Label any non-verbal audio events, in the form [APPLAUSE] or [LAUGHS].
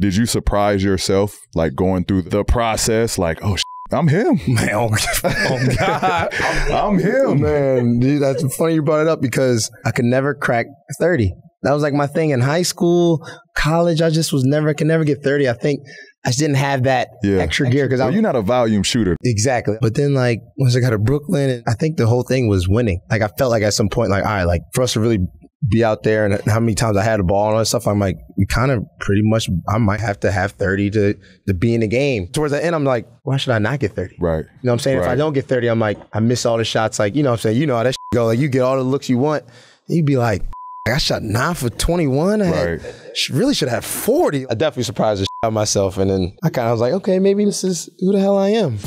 Did you surprise yourself, like going through the process, like, oh, I'm him. [LAUGHS] Man, oh, [LAUGHS] oh God. I'm him. Man, dude, that's funny you brought it up because I could never crack 30. That was like my thing in high school, college. I just was never, could never get 30. I think I just didn't have that Yeah. extra gear because Well, you're not a volume shooter. Exactly. But then like once I got to Brooklyn, I think the whole thing was winning. Like I felt like at some point, like, all right, like for us to really be out there and how many times I had a ball and all that stuff, I'm like, we kind of pretty much I might have to have 30 to to be in the game. Towards the end, I'm like, why should I not get 30? Right. You know what I'm saying? If I don't get 30, I'm like, I miss all the shots. Like, you know what I'm saying? You know how that shit go. Like you get all the looks you want. You'd be like, I shot nine for 21. I Right. sh- really should have 40. I definitely surprised the shit out of myself. And then I kind of was like, okay, maybe this is who the hell I am.